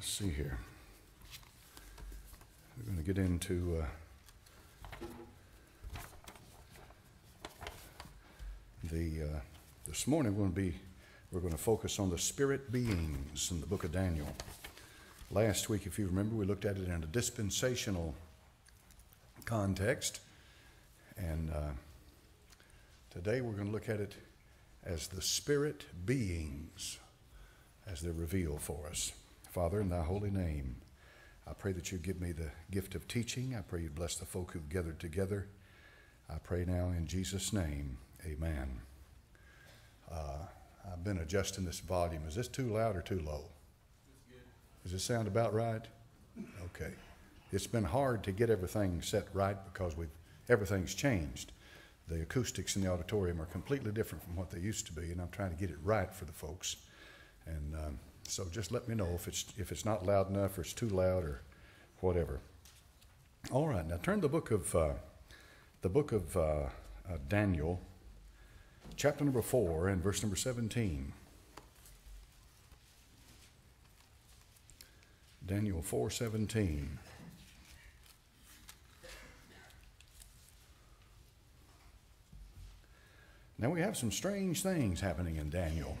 let's see here. We're going to get into uh, the. Uh, this morning we're going to be we're going to focus on the spirit beings in the book of Daniel. Last week, if you remember, we looked at it in a dispensational context, and uh, today we're going to look at it as the spirit beings as they're revealed for us. Father, in thy holy name, I pray that you give me the gift of teaching. I pray you bless the folk who've gathered together. I pray now in Jesus' name, amen. Uh, I've been adjusting this volume. Is this too loud or too low? Does it sound about right? Okay. It's been hard to get everything set right because we've everything's changed. The acoustics in the auditorium are completely different from what they used to be, and I'm trying to get it right for the folks. And um, so just let me know if it's if it's not loud enough or it's too loud or whatever. All right, now turn the book of uh, the book of uh, uh, Daniel, chapter number four and verse number seventeen. Daniel four seventeen. Now we have some strange things happening in Daniel.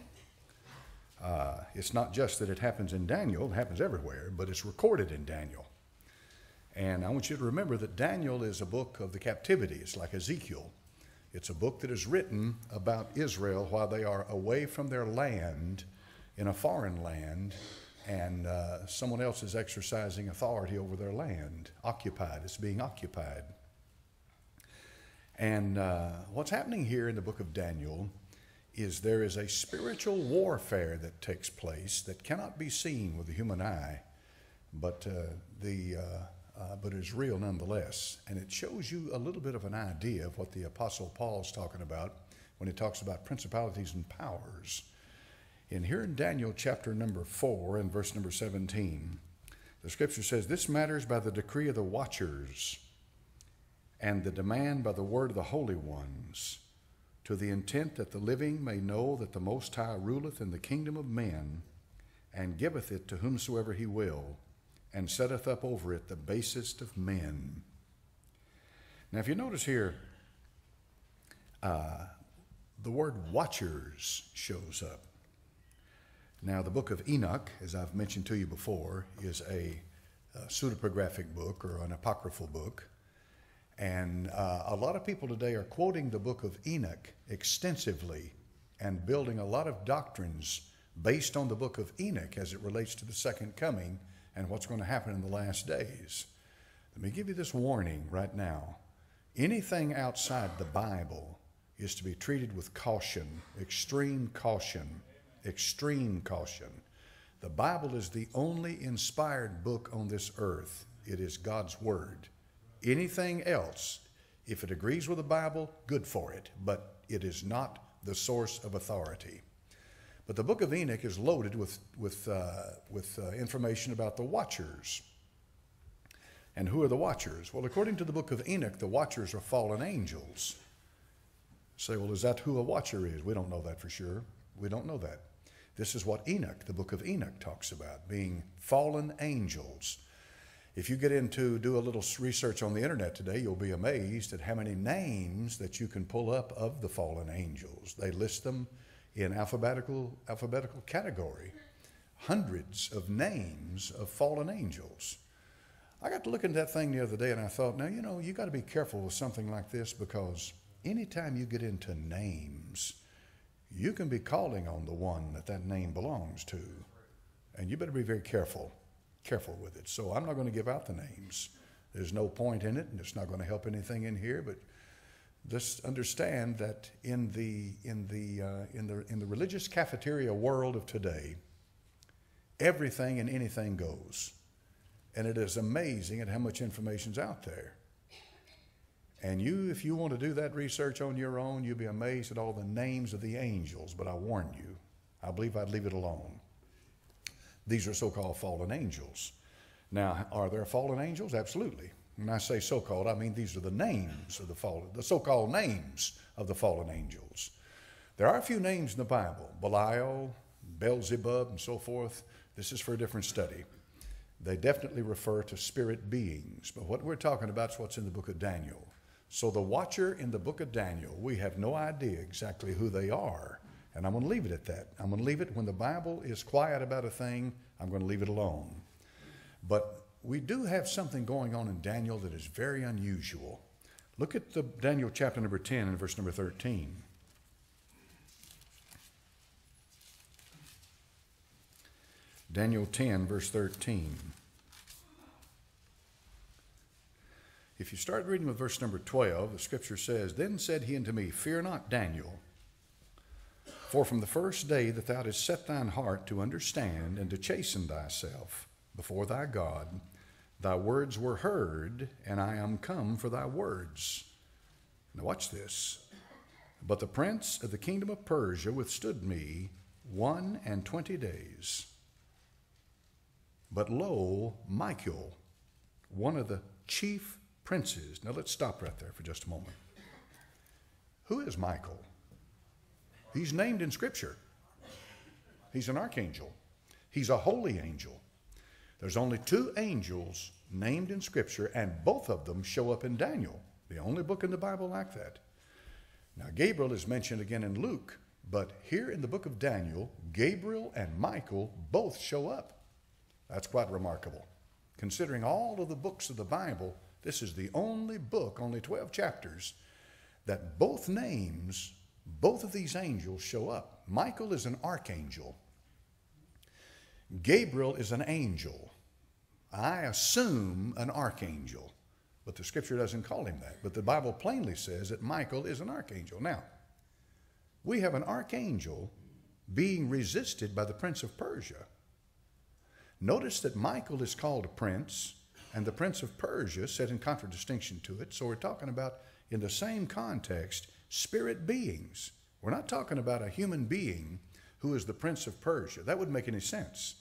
Uh, it's not just that it happens in Daniel, it happens everywhere, but it's recorded in Daniel. And I want you to remember that Daniel is a book of the captivity. It's like Ezekiel. It's a book that is written about Israel while they are away from their land in a foreign land, and uh, someone else is exercising authority over their land, occupied. It's being occupied. And uh, what's happening here in the book of Daniel is there is a spiritual warfare that takes place that cannot be seen with the human eye, but uh, the uh, uh, but is real nonetheless. And it shows you a little bit of an idea of what the Apostle Paul's talking about when he talks about principalities and powers. And here in Daniel chapter number four and verse number 17, the scripture says, This matters by the decree of the watchers and the demand by the word of the holy ones to the intent that the living may know that the Most High ruleth in the kingdom of men, and giveth it to whomsoever he will, and setteth up over it the basest of men. Now, if you notice here, uh, the word watchers shows up. Now, the book of Enoch, as I've mentioned to you before, is a, a pseudepigraphic book or an apocryphal book. And uh, a lot of people today are quoting the book of Enoch extensively and building a lot of doctrines based on the book of Enoch as it relates to the second coming and what's going to happen in the last days. Let me give you this warning right now. Anything outside the Bible is to be treated with caution, extreme caution, extreme caution. The Bible is the only inspired book on this earth, it is God's Word. Anything else, if it agrees with the Bible, good for it, but it is not the source of authority. But the book of Enoch is loaded with, with, uh, with uh, information about the watchers. And who are the watchers? Well, according to the book of Enoch, the watchers are fallen angels. Say, well, is that who a watcher is? We don't know that for sure. We don't know that. This is what Enoch, the book of Enoch, talks about being fallen angels. If you get into do a little research on the internet today, you'll be amazed at how many names that you can pull up of the fallen angels. They list them in alphabetical alphabetical category. Hundreds of names of fallen angels. I got to look into that thing the other day and I thought, now you know, you got to be careful with something like this because anytime you get into names, you can be calling on the one that that name belongs to. And you better be very careful careful with it. So I'm not going to give out the names. There's no point in it, and it's not going to help anything in here. But just understand that in the in the uh, in the in the religious cafeteria world of today, everything and anything goes, and it is amazing at how much information's out there. And you, if you want to do that research on your own, you'll be amazed at all the names of the angels. But I warn you, I believe I'd leave it alone. These are so called fallen angels. Now, are there fallen angels? Absolutely. When I say so called, I mean these are the names of the fallen, the so called names of the fallen angels. There are a few names in the Bible Belial, Beelzebub, and so forth. This is for a different study. they definitely refer to spirit beings. But what we're talking about is what's in the book of Daniel. So the watcher in the book of Daniel, we have no idea exactly who they are. And I'm going to leave it at that. I'm going to leave it when the Bible is quiet about a thing, I'm going to leave it alone. But we do have something going on in Daniel that is very unusual. Look at the Daniel chapter number 10 and verse number 13. Daniel 10, verse 13. If you start reading with verse number 12, the scripture says, Then said he unto me, Fear not, Daniel, for from the first day that thou didst set thine heart to understand and to chasten thyself before thy God, thy words were heard, and I am come for thy words. Now watch this. But the prince of the kingdom of Persia withstood me one and twenty days. But lo, Michael, one of the chief princes. Now let's stop right there for just a moment. Who is Michael? He's named in Scripture. He's an archangel, he's a holy angel. There's only two angels named in Scripture, and both of them show up in Daniel, the only book in the Bible like that. Now, Gabriel is mentioned again in Luke, but here in the book of Daniel, Gabriel and Michael both show up. That's quite remarkable. Considering all of the books of the Bible, this is the only book, only 12 chapters, that both names, both of these angels show up. Michael is an archangel, Gabriel is an angel. I assume an archangel, but the scripture doesn't call him that. But the Bible plainly says that Michael is an archangel. Now, we have an archangel being resisted by the prince of Persia. Notice that Michael is called a prince, and the prince of Persia set in contradistinction to it. So we're talking about, in the same context, spirit beings. We're not talking about a human being who is the prince of Persia. That wouldn't make any sense.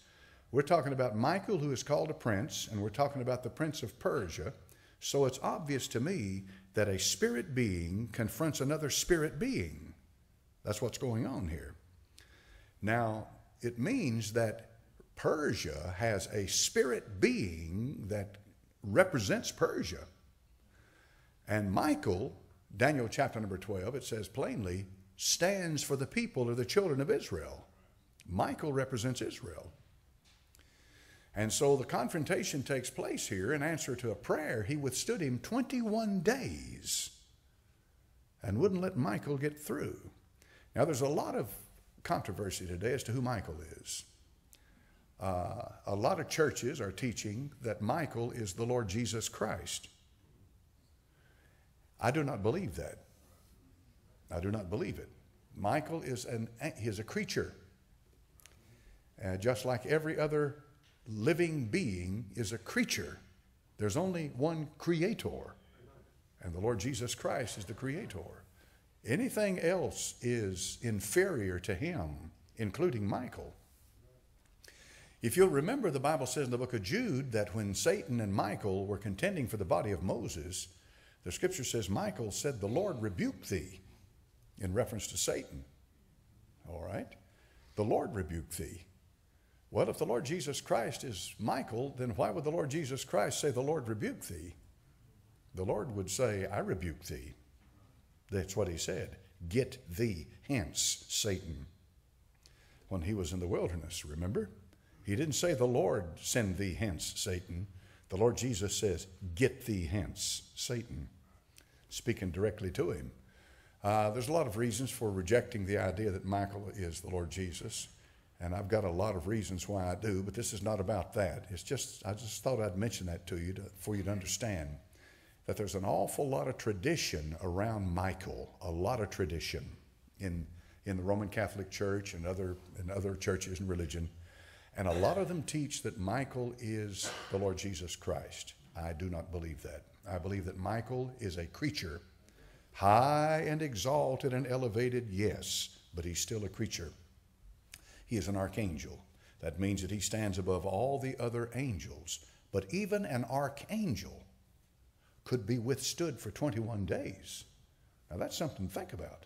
We're talking about Michael, who is called a prince, and we're talking about the prince of Persia. So it's obvious to me that a spirit being confronts another spirit being. That's what's going on here. Now, it means that Persia has a spirit being that represents Persia. And Michael, Daniel chapter number 12, it says plainly, stands for the people or the children of Israel. Michael represents Israel. And so the confrontation takes place here in answer to a prayer. He withstood him 21 days and wouldn't let Michael get through. Now, there's a lot of controversy today as to who Michael is. Uh, a lot of churches are teaching that Michael is the Lord Jesus Christ. I do not believe that. I do not believe it. Michael is, an, he is a creature. Uh, just like every other living being is a creature, there's only one creator, and the Lord Jesus Christ is the creator. Anything else is inferior to him, including Michael. If you'll remember, the Bible says in the book of Jude that when Satan and Michael were contending for the body of Moses, the scripture says, Michael said, The Lord rebuke thee, in reference to Satan. All right? The Lord rebuke thee. Well, if the Lord Jesus Christ is Michael, then why would the Lord Jesus Christ say, The Lord rebuke thee? The Lord would say, I rebuke thee. That's what he said. Get thee hence, Satan. When he was in the wilderness, remember? He didn't say, The Lord send thee hence, Satan. The Lord Jesus says, Get thee hence, Satan, speaking directly to him. Uh, there's a lot of reasons for rejecting the idea that Michael is the Lord Jesus, and I've got a lot of reasons why I do, but this is not about that. It's just, I just thought I'd mention that to you to, for you to understand that there's an awful lot of tradition around Michael, a lot of tradition in, in the Roman Catholic Church and other, and other churches and religion and a lot of them teach that Michael is the Lord Jesus Christ. I do not believe that. I believe that Michael is a creature, high and exalted and elevated, yes, but he's still a creature. He is an archangel. That means that he stands above all the other angels. But even an archangel could be withstood for 21 days. Now that's something to think about.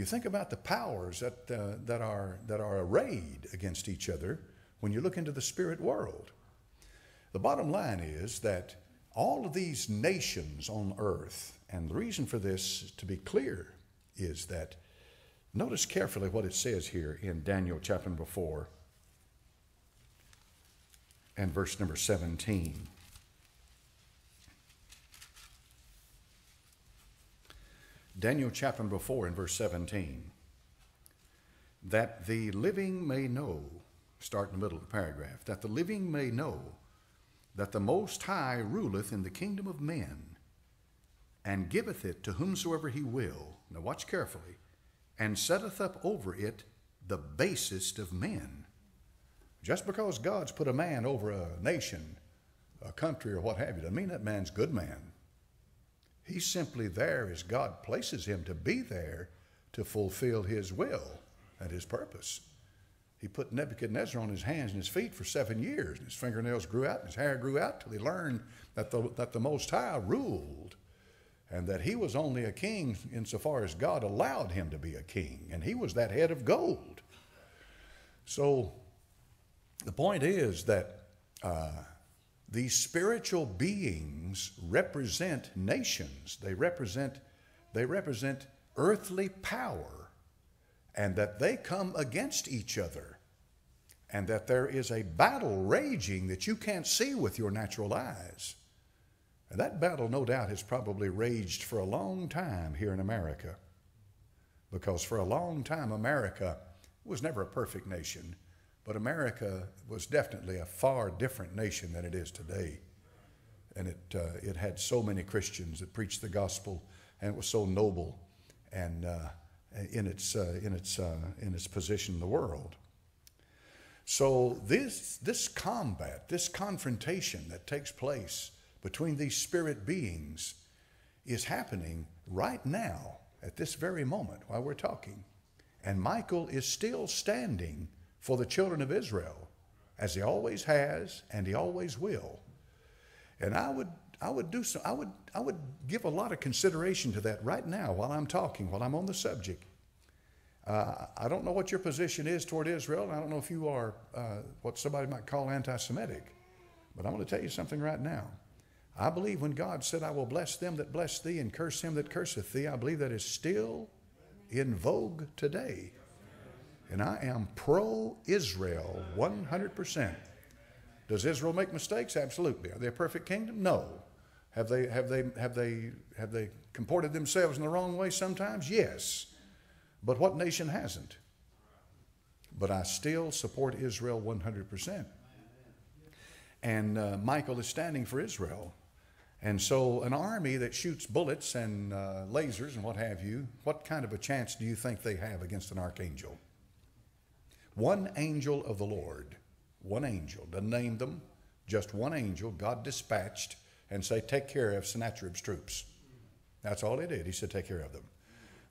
You think about the powers that, uh, that, are, that are arrayed against each other when you look into the spirit world. The bottom line is that all of these nations on earth, and the reason for this to be clear is that notice carefully what it says here in Daniel chapter number 4 and verse number 17. Daniel chapter number 4 and verse 17. That the living may know, start in the middle of the paragraph, that the living may know that the Most High ruleth in the kingdom of men and giveth it to whomsoever he will. Now watch carefully. And setteth up over it the basest of men. Just because God's put a man over a nation, a country, or what have you, doesn't mean that man's a good man. He's simply there as God places him to be there to fulfill his will and his purpose. He put Nebuchadnezzar on his hands and his feet for seven years, and his fingernails grew out and his hair grew out till he learned that the, that the Most High ruled and that he was only a king insofar as God allowed him to be a king, and he was that head of gold. So the point is that uh, these spiritual beings represent nations. They represent, they represent earthly power, and that they come against each other, and that there is a battle raging that you can't see with your natural eyes. And that battle, no doubt, has probably raged for a long time here in America. Because for a long time, America was never a perfect nation, but America was definitely a far different nation than it is today. And it, uh, it had so many Christians that preached the gospel, and it was so noble and uh, in, its, uh, in, its, uh, in its position in the world. So, this, this combat, this confrontation that takes place, between these spirit beings is happening right now at this very moment while we're talking. And Michael is still standing for the children of Israel, as he always has and he always will. And I would, I would do so, I would, I would give a lot of consideration to that right now while I'm talking, while I'm on the subject. Uh, I don't know what your position is toward Israel. I don't know if you are uh, what somebody might call anti Semitic. But I'm going to tell you something right now. I believe when God said, I will bless them that bless thee and curse him that curseth thee, I believe that is still in vogue today. And I am pro Israel 100%. Does Israel make mistakes? Absolutely. Are they a perfect kingdom? No. Have they, have they, have they, have they comported themselves in the wrong way sometimes? Yes. But what nation hasn't? But I still support Israel 100%. And uh, Michael is standing for Israel. And so, an army that shoots bullets and uh, lasers and what have you, what kind of a chance do you think they have against an archangel? One angel of the Lord, one angel, doesn't name them, just one angel, God dispatched and say, Take care of Sennacherib's troops. That's all he did. He said, Take care of them.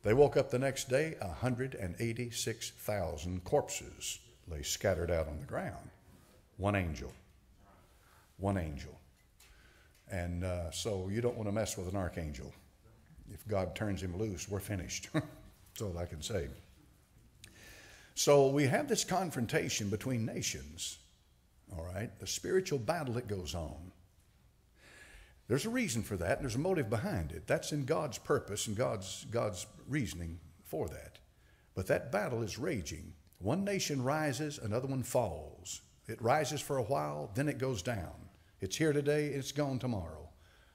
They woke up the next day, 186,000 corpses lay scattered out on the ground. One angel. One angel. And uh, so you don't want to mess with an archangel. If God turns him loose, we're finished. That's all I can say. So we have this confrontation between nations, all right? The spiritual battle that goes on. There's a reason for that, and there's a motive behind it. That's in God's purpose and God's, God's reasoning for that. But that battle is raging. One nation rises, another one falls. It rises for a while, then it goes down. It's here today, it's gone tomorrow.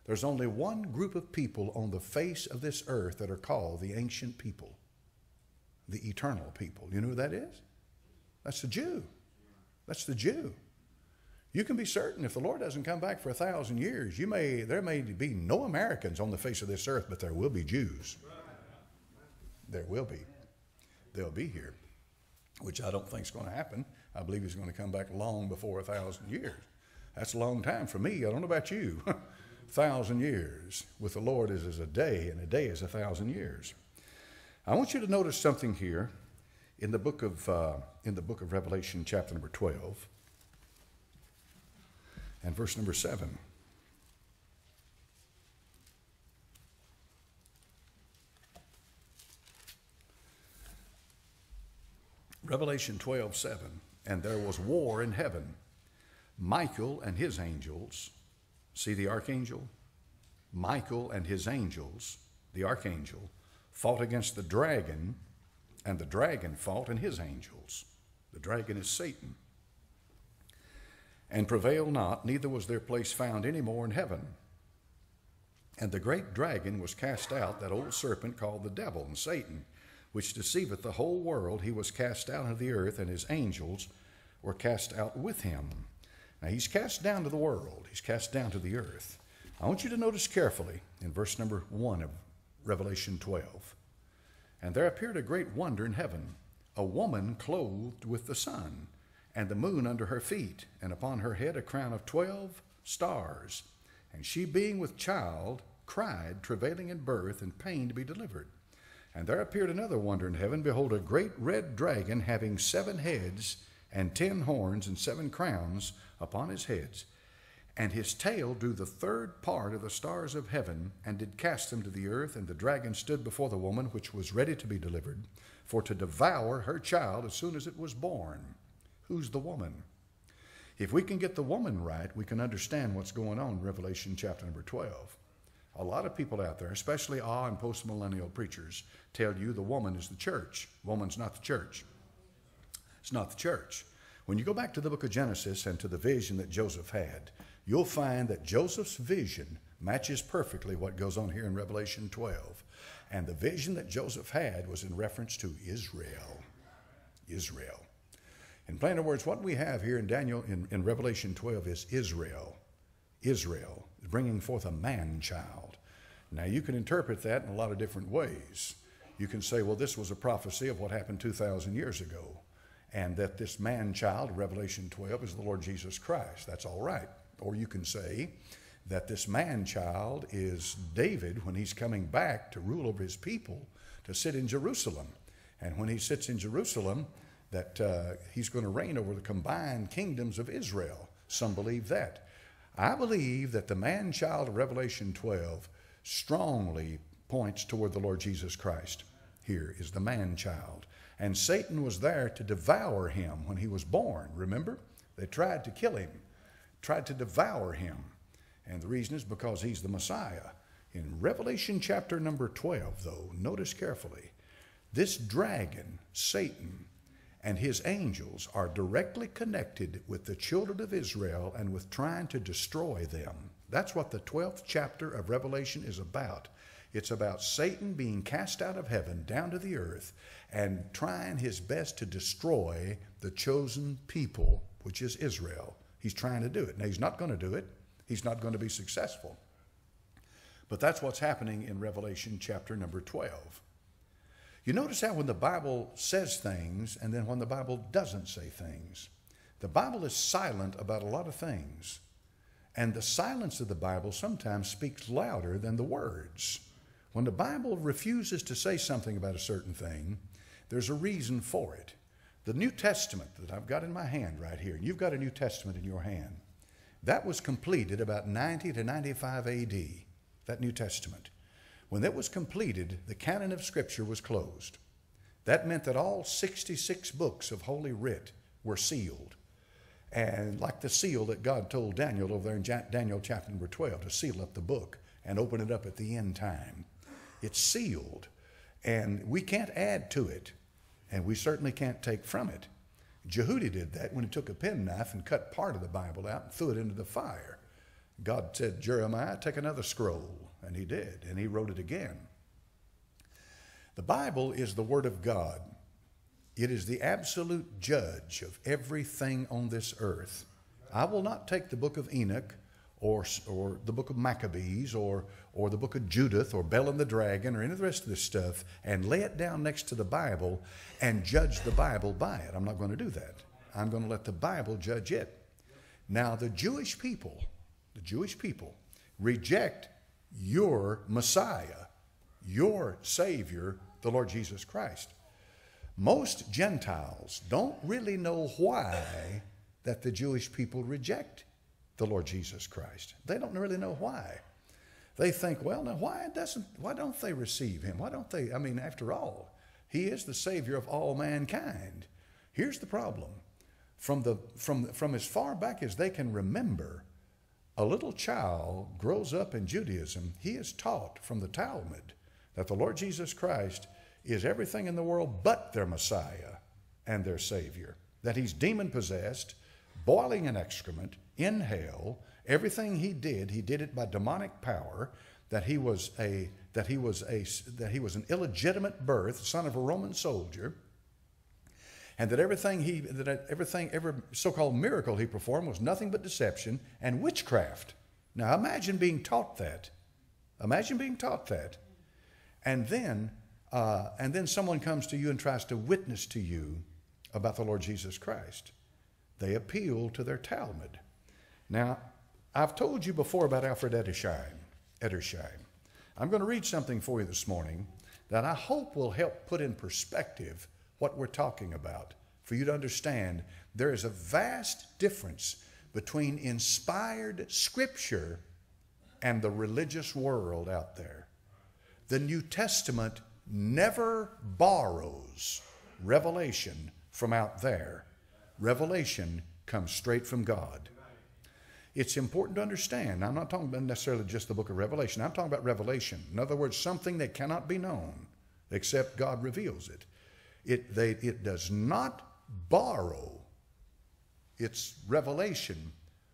There's only one group of people on the face of this earth that are called the ancient people, the eternal people. You know who that is? That's the Jew. That's the Jew. You can be certain if the Lord doesn't come back for a thousand years, you may there may be no Americans on the face of this earth, but there will be Jews. There will be. They'll be here, which I don't think is going to happen. I believe he's going to come back long before a thousand years. That's a long time for me. I don't know about you. thousand years with the Lord is as a day, and a day is a thousand years. I want you to notice something here in the book of uh, in the book of Revelation, chapter number twelve, and verse number seven. Revelation 12, 7. And there was war in heaven. Michael and his angels, see the archangel? Michael and his angels, the archangel, fought against the dragon, and the dragon fought and his angels. The dragon is Satan. And prevailed not, neither was their place found any more in heaven. And the great dragon was cast out, that old serpent called the devil and Satan, which deceiveth the whole world. He was cast out of the earth, and his angels were cast out with him. Now he's cast down to the world, he's cast down to the earth. I want you to notice carefully in verse number 1 of Revelation 12. And there appeared a great wonder in heaven, a woman clothed with the sun, and the moon under her feet, and upon her head a crown of twelve stars. And she, being with child, cried, travailing in birth and pain to be delivered. And there appeared another wonder in heaven Behold, a great red dragon having seven heads and ten horns and seven crowns upon his heads. And his tail drew the third part of the stars of heaven and did cast them to the earth. And the dragon stood before the woman which was ready to be delivered, for to devour her child as soon as it was born. Who's the woman? If we can get the woman right, we can understand what's going on in Revelation chapter number 12. A lot of people out there, especially ah and postmillennial preachers, tell you the woman is the church. Woman's not the church. It's not the church. When you go back to the book of Genesis and to the vision that Joseph had, you'll find that Joseph's vision matches perfectly what goes on here in Revelation 12. And the vision that Joseph had was in reference to Israel. Israel. In plain words, what we have here in Daniel in, in Revelation 12 is Israel. Israel is bringing forth a man child. Now you can interpret that in a lot of different ways. You can say, well, this was a prophecy of what happened 2,000 years ago, and that this man child, Revelation 12, is the Lord Jesus Christ. That's all right. Or you can say that this man child is David when he's coming back to rule over his people, to sit in Jerusalem. And when he sits in Jerusalem, that uh, he's going to reign over the combined kingdoms of Israel. Some believe that. I believe that the man child of Revelation 12 strongly points toward the Lord Jesus Christ. Here is the man child. And Satan was there to devour him when he was born. Remember? They tried to kill him, tried to devour him. And the reason is because he's the Messiah. In Revelation chapter number 12, though, notice carefully, this dragon, Satan, and his angels are directly connected with the children of Israel and with trying to destroy them. That's what the 12th chapter of Revelation is about. It's about Satan being cast out of heaven down to the earth and trying his best to destroy the chosen people, which is Israel. He's trying to do it. Now, he's not going to do it, he's not going to be successful. But that's what's happening in Revelation chapter number 12. You notice how when the Bible says things and then when the Bible doesn't say things, the Bible is silent about a lot of things. And the silence of the Bible sometimes speaks louder than the words. When the Bible refuses to say something about a certain thing, there's a reason for it. The New Testament that I've got in my hand right here, and you've got a New Testament in your hand, that was completed about 90 to 95 AD, that New Testament. When that was completed, the canon of Scripture was closed. That meant that all 66 books of Holy Writ were sealed. And like the seal that God told Daniel over there in Daniel chapter number 12 to seal up the book and open it up at the end time. It's sealed. And we can't add to it. And we certainly can't take from it. Jehudi did that when he took a penknife and cut part of the Bible out and threw it into the fire. God said, Jeremiah, take another scroll. And he did, and he wrote it again. The Bible is the Word of God. It is the absolute judge of everything on this earth. I will not take the book of Enoch or, or the book of Maccabees or, or the book of Judith or Bel and the Dragon or any of the rest of this stuff and lay it down next to the Bible and judge the Bible by it. I'm not going to do that. I'm going to let the Bible judge it. Now, the Jewish people, the Jewish people reject your Messiah, your Savior, the Lord Jesus Christ. Most Gentiles don't really know why that the Jewish people reject the Lord Jesus Christ. They don't really know why. They think, well, now why doesn't why don't they receive him? Why don't they? I mean, after all, he is the Savior of all mankind. Here's the problem. from, the, from, from as far back as they can remember, a little child grows up in Judaism. He is taught from the Talmud that the Lord Jesus Christ is everything in the world but their Messiah and their Savior. That he's demon possessed, boiling in excrement, in hell. Everything he did, he did it by demonic power. That he was a that he was a that he was an illegitimate birth, son of a Roman soldier, and that everything he that everything every so-called miracle he performed was nothing but deception and witchcraft. Now imagine being taught that. Imagine being taught that, and then uh, and then someone comes to you and tries to witness to you about the Lord Jesus Christ. They appeal to their Talmud. Now, I've told you before about Alfred Edersheim. Edersheim. I'm going to read something for you this morning that I hope will help put in perspective what we're talking about. For you to understand, there is a vast difference between inspired scripture and the religious world out there. The New Testament never borrows revelation from out there. Revelation comes straight from God. It's important to understand. I'm not talking about necessarily just the book of Revelation. I'm talking about revelation. In other words, something that cannot be known except God reveals it. It, they, it does not borrow its revelation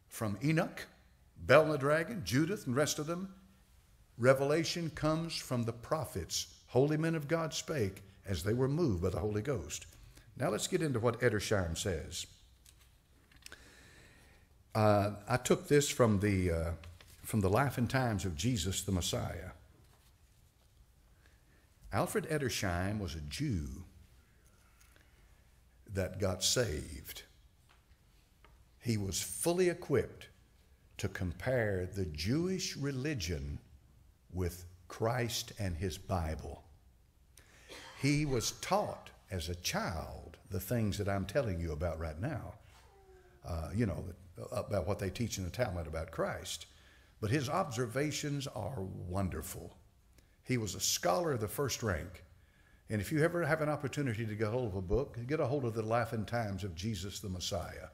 from Enoch, Bel and the dragon, Judith, and rest of them. Revelation comes from the prophets. Holy men of God spake as they were moved by the Holy Ghost. Now let's get into what Edersheim says. Uh, I took this from the, uh, from the Life and Times of Jesus the Messiah. Alfred Edersheim was a Jew that got saved. He was fully equipped to compare the Jewish religion with Christ and his Bible. He was taught as a child the things that I'm telling you about right now, uh, you know, about what they teach in the Talmud about Christ. But his observations are wonderful. He was a scholar of the first rank. And if you ever have an opportunity to get hold of a book, get a hold of the Life and Times of Jesus the Messiah.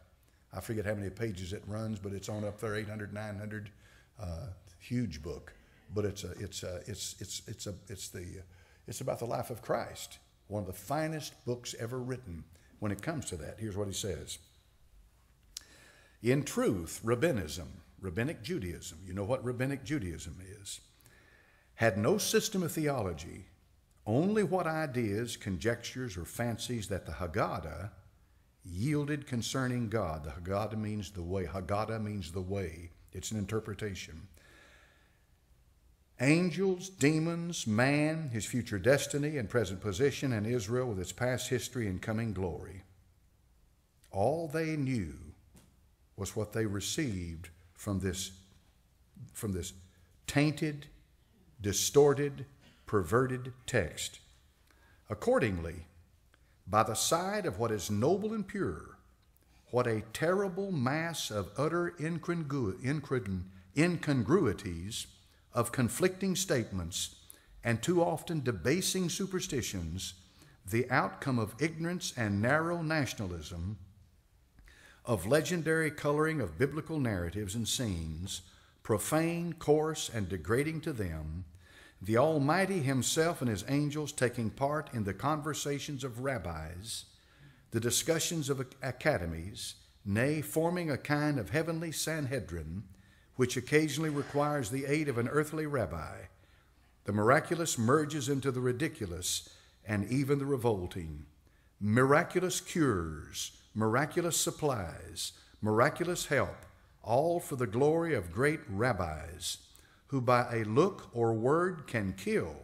I forget how many pages it runs, but it's on up there 800, 900. Uh, huge book, but it's a, it's a, it's it's it's a, it's the, it's about the life of Christ. One of the finest books ever written. When it comes to that, here's what he says. In truth, rabbinism, rabbinic Judaism, you know what rabbinic Judaism is, had no system of theology only what ideas, conjectures, or fancies that the Haggadah yielded concerning God. The Haggadah means the way. Haggadah means the way. It's an interpretation. Angels, demons, man, his future destiny and present position, and Israel with its past history and coming glory. All they knew was what they received from this, from this tainted, distorted, perverted text. Accordingly, by the side of what is noble and pure, what a terrible mass of utter incongruities, of conflicting statements, and too often debasing superstitions, the outcome of ignorance and narrow nationalism, of legendary coloring of biblical narratives and scenes, profane, coarse, and degrading to them, the Almighty Himself and His angels taking part in the conversations of rabbis, the discussions of academies, nay, forming a kind of heavenly Sanhedrin, which occasionally requires the aid of an earthly rabbi. The miraculous merges into the ridiculous and even the revolting. Miraculous cures, miraculous supplies, miraculous help, all for the glory of great rabbis who by a look or word can kill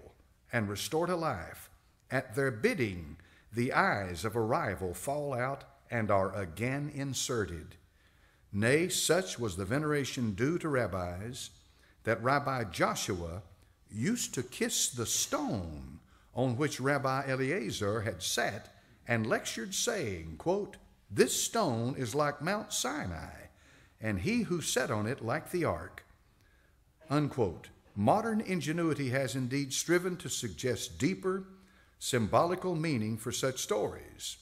and restore to life. At their bidding, the eyes of a rival fall out and are again inserted. Nay, such was the veneration due to rabbis that Rabbi Joshua used to kiss the stone on which Rabbi Eliezer had sat and lectured, saying, quote, This stone is like Mount Sinai, and he who sat on it like the ark. Unquote. Modern ingenuity has indeed striven to suggest deeper, symbolical meaning for such stories.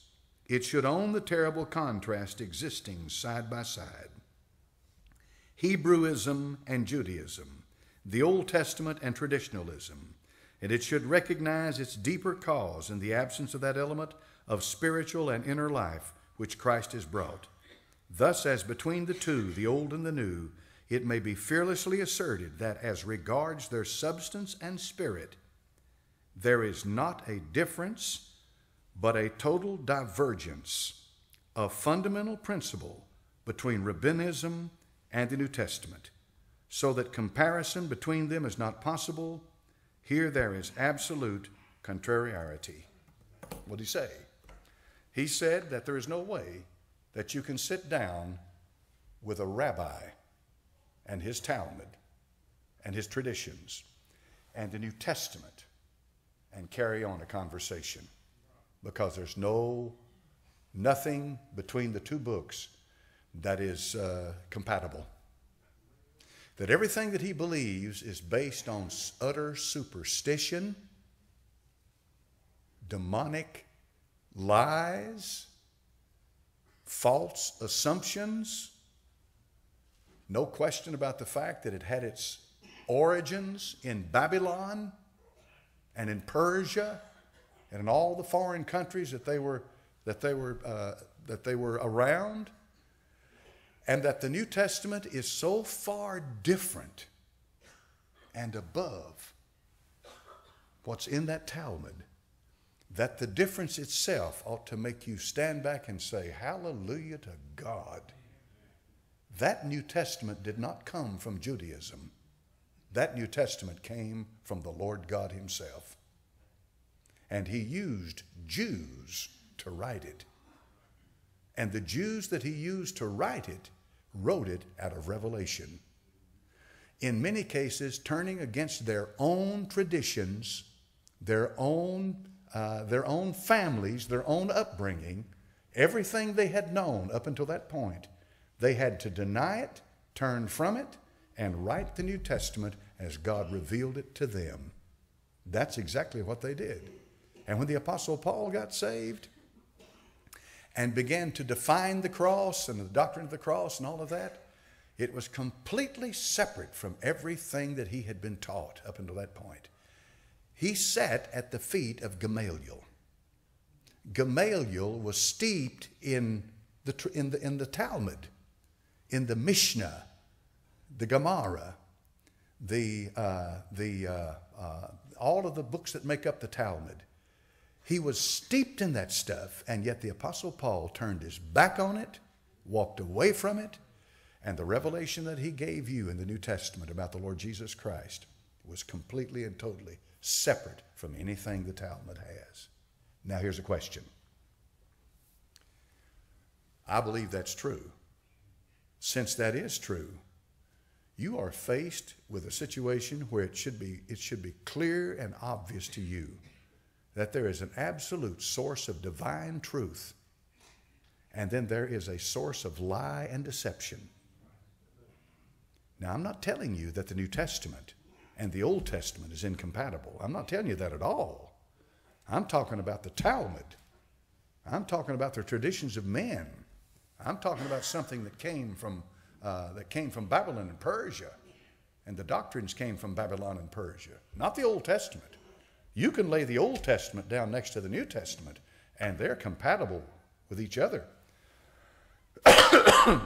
it should own the terrible contrast existing side by side. Hebraism and Judaism, the Old Testament and traditionalism, and it should recognize its deeper cause in the absence of that element of spiritual and inner life which Christ has brought. Thus, as between the two, the old and the new, it may be fearlessly asserted that as regards their substance and spirit, there is not a difference, but a total divergence of fundamental principle between rabbinism and the New Testament, so that comparison between them is not possible. Here there is absolute contrariety. What did he say? He said that there is no way that you can sit down with a rabbi and his Talmud and his traditions and the New Testament and carry on a conversation because there's no nothing between the two books that is uh, compatible. That everything that he believes is based on utter superstition, demonic lies, false assumptions. No question about the fact that it had its origins in Babylon and in Persia and in all the foreign countries that they were, that they were, uh, that they were around. And that the New Testament is so far different and above what's in that Talmud that the difference itself ought to make you stand back and say, Hallelujah to God. That New Testament did not come from Judaism. That New Testament came from the Lord God Himself. And He used Jews to write it. And the Jews that He used to write it wrote it out of revelation. In many cases, turning against their own traditions, their own uh, their own families, their own upbringing, everything they had known up until that point, they had to deny it, turn from it, and write the New Testament as God revealed it to them. That's exactly what they did. And when the Apostle Paul got saved and began to define the cross and the doctrine of the cross and all of that, it was completely separate from everything that he had been taught up until that point he sat at the feet of Gamaliel. Gamaliel was steeped in the, in the, in the Talmud, in the Mishnah, the Gemara, the, uh, the, uh, uh, all of the books that make up the Talmud. He was steeped in that stuff, and yet the Apostle Paul turned his back on it, walked away from it, and the revelation that he gave you in the New Testament about the Lord Jesus Christ was completely and totally separate from anything the Talmud has. Now, here's a question. I believe that's true. Since that is true, you are faced with a situation where it should be, it should be clear and obvious to you that there is an absolute source of divine truth, and then there is a source of lie and deception. Now, I'm not telling you that the New Testament and the Old Testament is incompatible. I'm not telling you that at all. I'm talking about the Talmud. I'm talking about the traditions of men. I'm talking about something that came from, uh, that came from Babylon and Persia. And the doctrines came from Babylon and Persia, not the Old Testament. You can lay the Old Testament down next to the New Testament, and they're compatible with each other.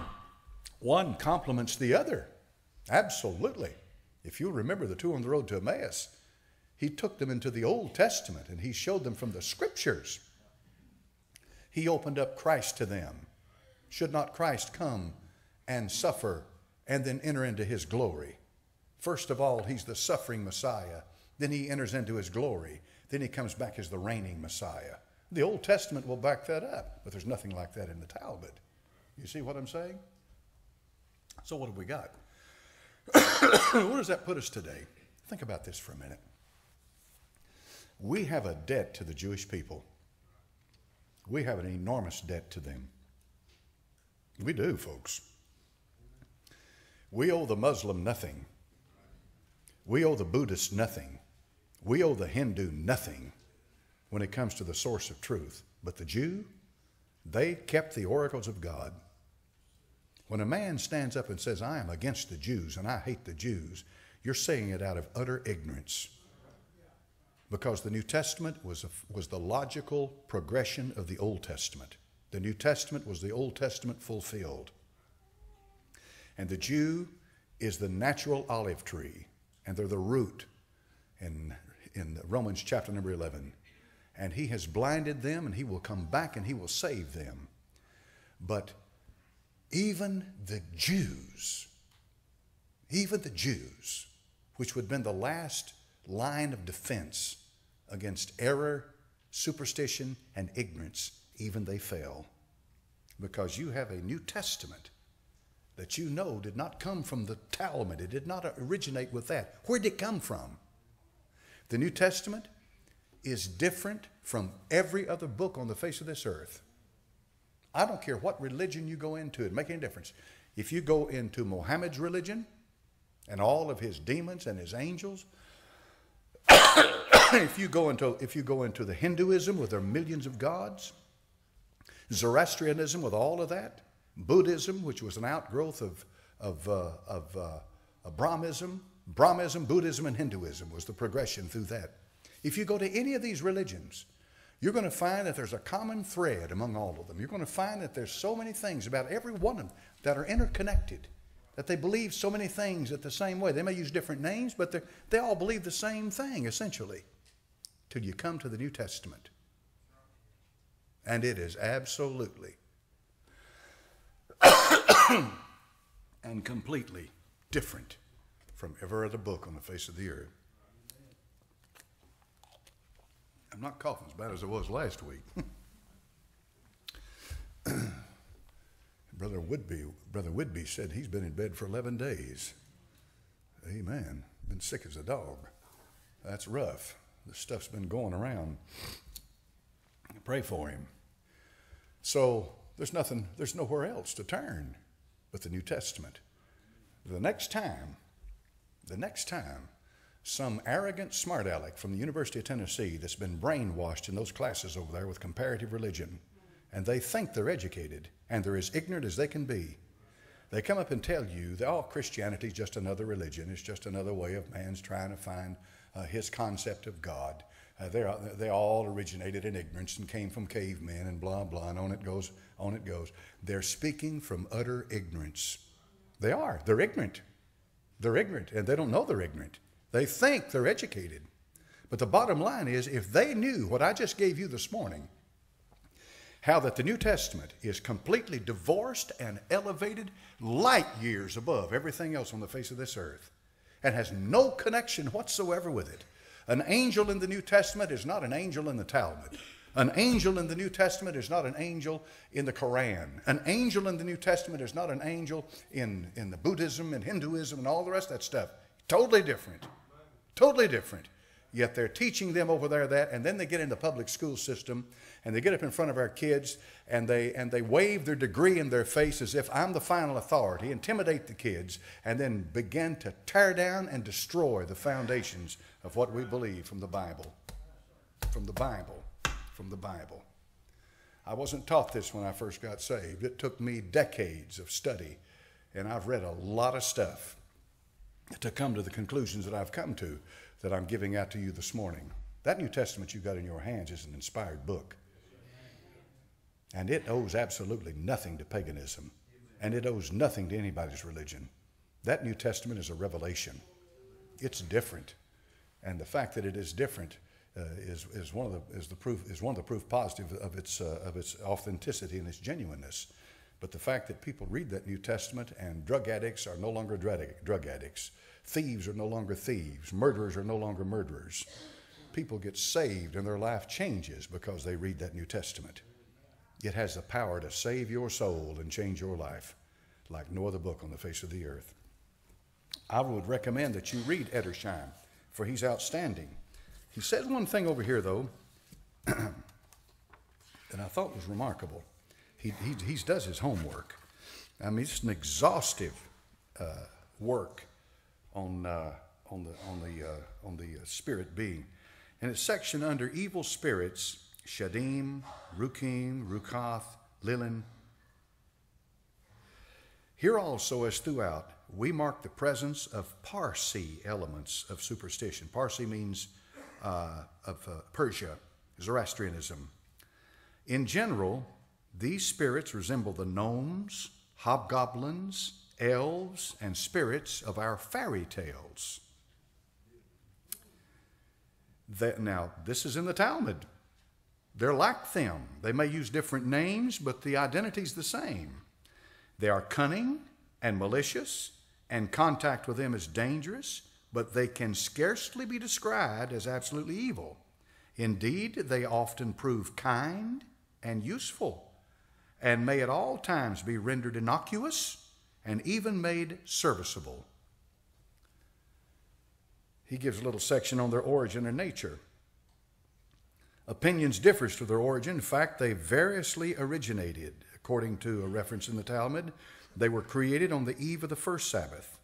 One complements the other. Absolutely. If you'll remember the two on the road to Emmaus, he took them into the Old Testament and he showed them from the scriptures. He opened up Christ to them. Should not Christ come and suffer and then enter into his glory? First of all, he's the suffering Messiah. Then he enters into his glory. Then he comes back as the reigning Messiah. The Old Testament will back that up, but there's nothing like that in the Talmud. You see what I'm saying? So, what have we got? Where does that put us today? Think about this for a minute. We have a debt to the Jewish people. We have an enormous debt to them. We do, folks. We owe the Muslim nothing. We owe the Buddhist nothing. We owe the Hindu nothing when it comes to the source of truth. But the Jew, They kept the oracles of God. When a man stands up and says, I am against the Jews and I hate the Jews, you're saying it out of utter ignorance. Because the New Testament was, a, was the logical progression of the Old Testament. The New Testament was the Old Testament fulfilled. And the Jew is the natural olive tree, and they're the root in, in Romans chapter number 11. And he has blinded them, and he will come back and he will save them. But even the Jews, even the Jews, which would have been the last line of defense against error, superstition, and ignorance, even they fell. Because you have a New Testament that you know did not come from the Talmud, it did not originate with that. Where did it come from? The New Testament is different from every other book on the face of this earth. I don't care what religion you go into, it make any difference. If you go into Mohammed's religion and all of his demons and his angels, if you go into if you go into the Hinduism with their millions of gods, Zoroastrianism with all of that, Buddhism, which was an outgrowth of of, uh, of, uh, Brahmism, Buddhism, and Hinduism was the progression through that. If you go to any of these religions, you're going to find that there's a common thread among all of them. You're going to find that there's so many things about every one of them that are interconnected, that they believe so many things at the same way. They may use different names, but they all believe the same thing, essentially, till you come to the New Testament. And it is absolutely and completely different from every other book on the face of the earth. I'm not coughing as bad as I was last week. Brother Woodby, Brother Whitby said he's been in bed for 11 days. Amen. Been sick as a dog. That's rough. The stuff's been going around. Pray for him. So there's nothing, there's nowhere else to turn but the New Testament. The next time, the next time some arrogant smart aleck from the University of Tennessee that's been brainwashed in those classes over there with comparative religion, and they think they're educated and they're as ignorant as they can be. They come up and tell you that, oh, Christianity is just another religion. It's just another way of man's trying to find uh, his concept of God. Uh, they all originated in ignorance and came from cavemen and blah, blah, and on it goes, on it goes. They're speaking from utter ignorance. They are. They're ignorant. They're ignorant, and they don't know they're ignorant. They think they're educated. But the bottom line is if they knew what I just gave you this morning, how that the New Testament is completely divorced and elevated light years above everything else on the face of this earth and has no connection whatsoever with it. An angel in the New Testament is not an angel in the Talmud. An angel in the New Testament is not an angel in the Quran. An angel in the New Testament is not an angel in, in the Buddhism and Hinduism and all the rest of that stuff. Totally different. Totally different. Yet they're teaching them over there that, and then they get in the public school system and they get up in front of our kids and they and they wave their degree in their face as if I'm the final authority, intimidate the kids, and then begin to tear down and destroy the foundations of what we believe from the Bible. From the Bible. From the Bible. I wasn't taught this when I first got saved. It took me decades of study, and I've read a lot of stuff to come to the conclusions that I've come to that I'm giving out to you this morning. That New Testament you got in your hands is an inspired book. And it owes absolutely nothing to paganism. And it owes nothing to anybody's religion. That New Testament is a revelation. It's different. And the fact that it is different uh, is, is, one of the, is, the proof, is one of the proof positive of its, uh, of its authenticity and its genuineness. But the fact that people read that New Testament and drug addicts are no longer drug addicts, thieves are no longer thieves, murderers are no longer murderers. People get saved and their life changes because they read that New Testament. It has the power to save your soul and change your life like no other book on the face of the earth. I would recommend that you read Edersheim, for he's outstanding. He says one thing over here, though, that I thought was remarkable he, he, he does his homework. I mean, it's an exhaustive uh, work on, uh, on the, on the, uh, on the uh, spirit being. And it's section under evil spirits, Shadim, Rukim, Rukath, Lilin. Here also, as throughout, we mark the presence of Parsi elements of superstition. Parsi means uh, of uh, Persia, Zoroastrianism. In general, these spirits resemble the gnomes, hobgoblins, elves, and spirits of our fairy tales. That, now, this is in the Talmud. They're like them. They may use different names, but the identity's the same. They are cunning and malicious, and contact with them is dangerous, but they can scarcely be described as absolutely evil. Indeed, they often prove kind and useful, and may at all times be rendered innocuous and even made serviceable. He gives a little section on their origin and nature. Opinions differ as to their origin. In fact, they variously originated. According to a reference in the Talmud, they were created on the eve of the first Sabbath.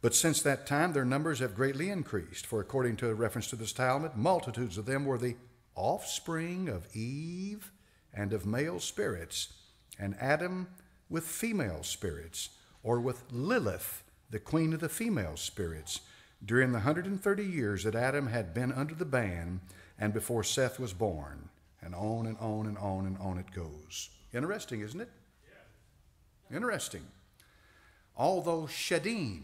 But since that time, their numbers have greatly increased. For according to a reference to this Talmud, multitudes of them were the offspring of Eve and of male spirits, and Adam with female spirits, or with Lilith, the queen of the female spirits, during the 130 years that Adam had been under the ban and before Seth was born. And on and on and on and on it goes. Interesting, isn't it? Yeah. Interesting. Although Shadim,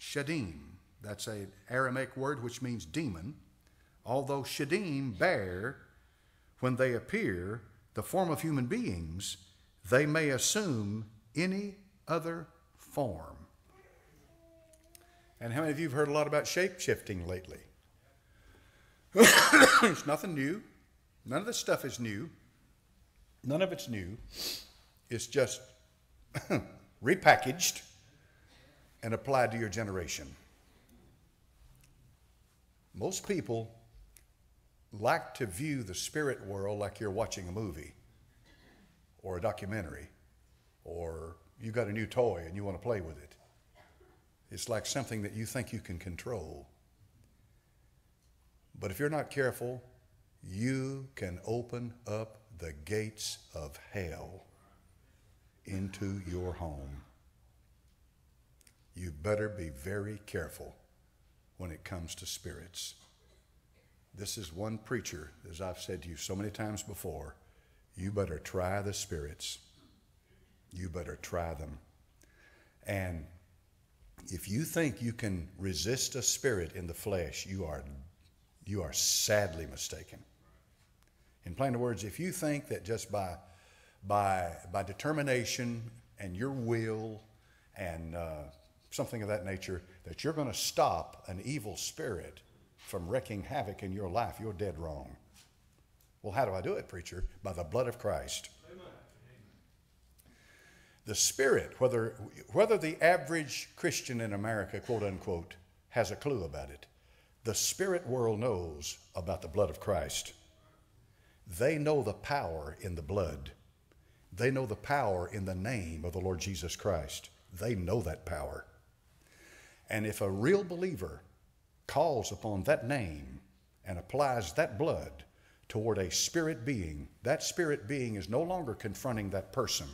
Shadim, that's an Aramaic word which means demon, although Shadim bear, when they appear, the form of human beings, they may assume any other form. And how many of you have heard a lot about shape shifting lately? it's nothing new. None of this stuff is new. None of it's new. It's just repackaged and applied to your generation. Most people like to view the spirit world like you're watching a movie or a documentary or you got a new toy and you want to play with it. It's like something that you think you can control. But if you're not careful, you can open up the gates of hell into your home. You better be very careful when it comes to spirits. This is one preacher, as I've said to you so many times before. You better try the spirits. You better try them. And if you think you can resist a spirit in the flesh, you are, you are sadly mistaken. In plain words, if you think that just by, by, by determination and your will and uh, something of that nature, that you're going to stop an evil spirit from wreaking havoc in your life, you're dead wrong. Well, how do I do it, preacher? By the blood of Christ. The Spirit, whether, whether the average Christian in America, quote unquote, has a clue about it, the spirit world knows about the blood of Christ. They know the power in the blood. They know the power in the name of the Lord Jesus Christ. They know that power. And if a real believer calls upon that name and applies that blood toward a spirit being, that spirit being is no longer confronting that person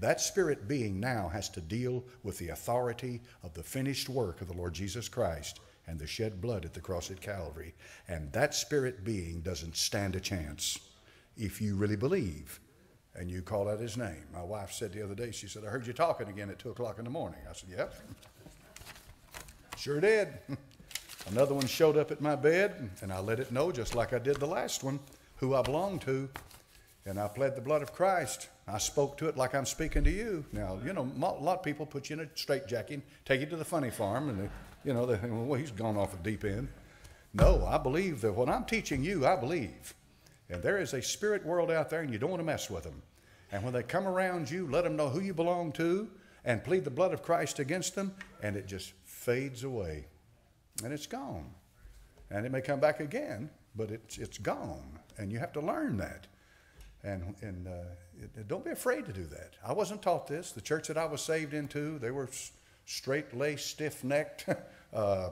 that spirit being now has to deal with the authority of the finished work of the Lord Jesus Christ and the shed blood at the cross at Calvary. And that spirit being doesn't stand a chance if you really believe and you call out his name. My wife said the other day, she said, I heard you talking again at 2 o'clock in the morning. I said, Yep. sure did. Another one showed up at my bed, and I let it know, just like I did the last one, who I belonged to. And I pled the blood of Christ I spoke to it like I'm speaking to you. Now, you know, a lot of people put you in a straitjacket, and take you to the funny farm, and they, you know, they think, well, he's gone off the deep end. No, I believe that what I'm teaching you, I believe. And there is a spirit world out there, and you don't want to mess with them. And when they come around you, let them know who you belong to and plead the blood of Christ against them, and it just fades away. And it's gone. And it may come back again, but it's, it's gone. And you have to learn that. And, and uh, it, don't be afraid to do that. I wasn't taught this. The church that I was saved into, they were straight laced, stiff necked, uh,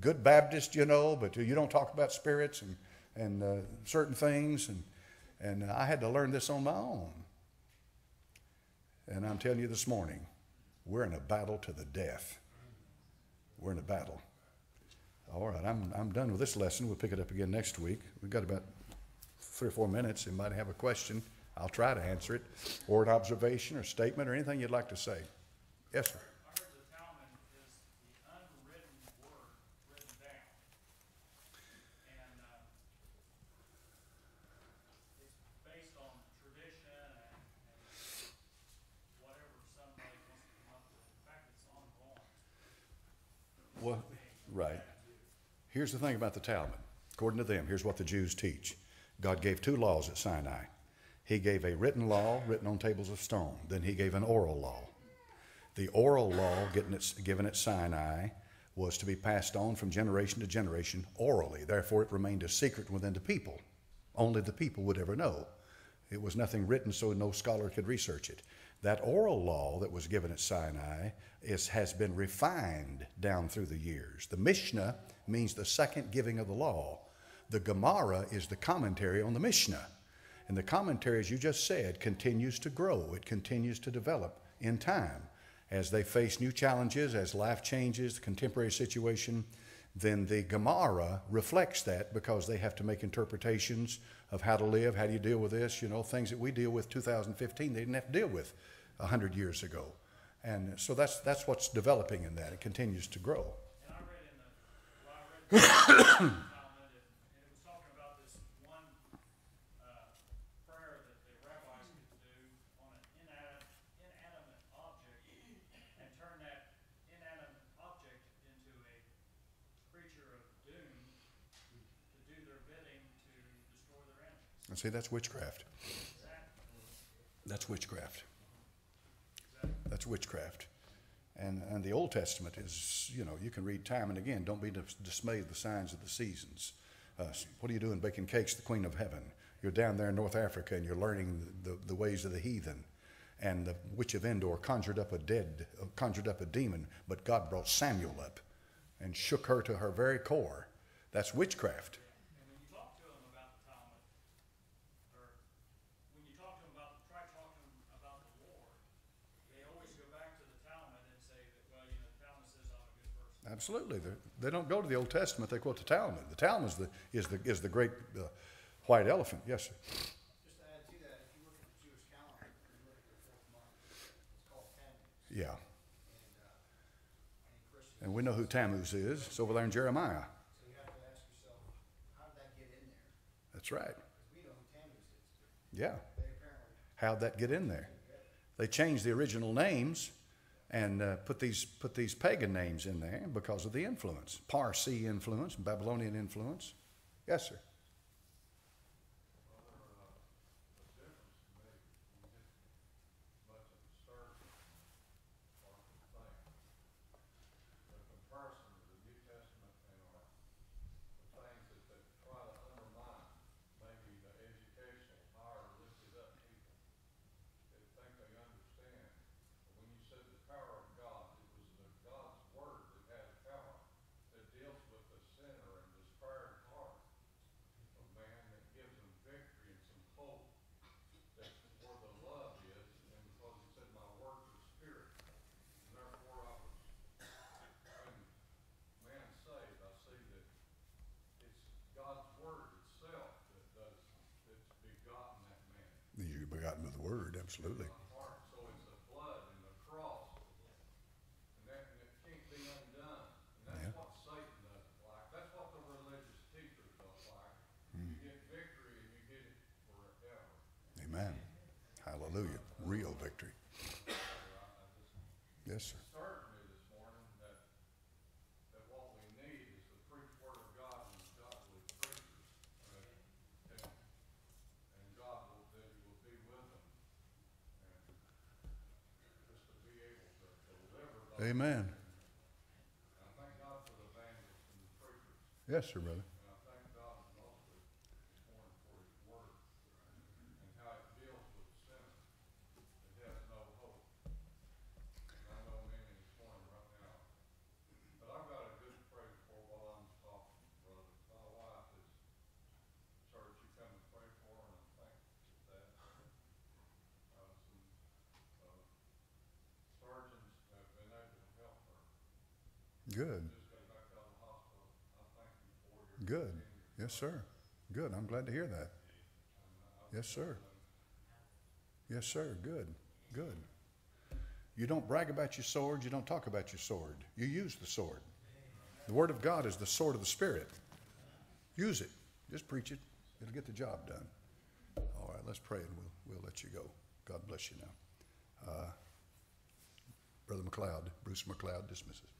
good Baptist, you know, but you don't talk about spirits and, and uh, certain things. And, And uh, I had to learn this on my own. And I'm telling you this morning, we're in a battle to the death. We're in a battle. All right, I'm, I'm done with this lesson. We'll pick it up again next week. We've got about three or four minutes. You might have a question. I'll try to answer it, or an observation or statement or anything you'd like to say. Yes, sir. I heard the Talmud is the unwritten word written down. And, uh, it's based on tradition and, and whatever somebody wants to come up with. In fact, it's ongoing. Well, right. Here's the thing about the Talmud. According to them, here's what the Jews teach God gave two laws at Sinai. He gave a written law written on tables of stone, then he gave an oral law. The oral law given at Sinai was to be passed on from generation to generation orally. Therefore, it remained a secret within the people. Only the people would ever know. It was nothing written, so no scholar could research it. That oral law that was given at Sinai is, has been refined down through the years. The Mishnah means the second giving of the law. The Gemara is the commentary on the Mishnah. And the commentary, as you just said, continues to grow, it continues to develop in time. As they face new challenges, as life changes, the contemporary situation, then the Gemara reflects that because they have to make interpretations of how to live, how do you deal with this, you know, things that we deal with 2015 they didn't have to deal with 100 years ago. And so that's, that's what's developing in that. It continues to grow. And I read in the, well, I read the Talmud, and, and it was talking about this one, uh, prayer that the rabbis could do on an inanimate, inanimate object and turn that inanimate object into a creature of doom to do their bidding to destroy their enemies. And say that's witchcraft. That's witchcraft. That's witchcraft. And, and the Old Testament is, you know, you can read time and again, don't be dis- dismayed at the signs of the seasons. Uh, what are you doing baking cakes, the Queen of Heaven? You're down there in North Africa and you're learning the, the ways of the heathen. And the witch of Endor conjured up a dead, uh, conjured up a demon, but God brought Samuel up and shook her to her very core. That's witchcraft. And when you talk to them about the Talmud, or when you talk to them about, try to talk to them about the Lord, they always go back to the Talmud and say that, well, you know, the Talmud says I'm a good person. Absolutely. They're, they don't go to the Old Testament, they quote the Talmud. The Talmud is the, is the, is the great uh, white elephant. Yes, sir. Just to add to that, if you look at the Jewish calendar, and you look at the fourth month, it's called Tammuz. Yeah. And, uh, And we know who Tammuz is. It's over there in Jeremiah. so you have to ask yourself, how did that get in there? That's right. We know who Tammuz is. Yeah. They apparently, How'd that get in there? They changed the original names and uh, put these put these pagan names in there because of the influence, Parsi influence, Babylonian influence. Yes, sir. the comparison of the New Testament and our, the things that, that try to undermine maybe the educational, higher lifted up people that think they understand. But when you said the power of God, it was the God's word that had power, that deals with the sinner and despairing heart of man, that gives them victory and some hope. That's where the love is, and because he said, my words are spirit. And therefore I was when man saved, I see that it's God's word itself that does, that's begotten that man. You begotten with the word, absolutely. My heart, so it's the blood and the cross. And that, and it can't be undone. And Yeah. that's what Satan doesn't like. That's what the religious teachers don't like. You get victory and you get it forever. Amen. Hallelujah. Real victory. Yes, sir. Stirred me this morning that, that what we need is the preached word of God and godly preachers. uh, And, and God will, that he will be with them. And just to be able to deliver those. Amen. And I thank God for the evangelists and the preachers. Yes, sir, brother. And I thank God mostly this morning for his word and how it deals with sinners that has no hope. And I know many this morning right now. But I've got a good prayer for while I'm talking, brother. My wife is, church, you come and pray for her and thank, Good. just got back out of the hospital. I thank you for your Good. Yes, sir. Good. I'm glad to hear that. Yes, sir. Yes, sir. Good. Good. You don't brag about your sword. You don't talk about your sword. You use the sword. The Word of God is the sword of the Spirit. Use it. Just preach it. It'll get the job done. All right, let's pray and we'll, we'll let you go. God bless you now. Uh, Brother McLeod, Bruce McLeod dismisses.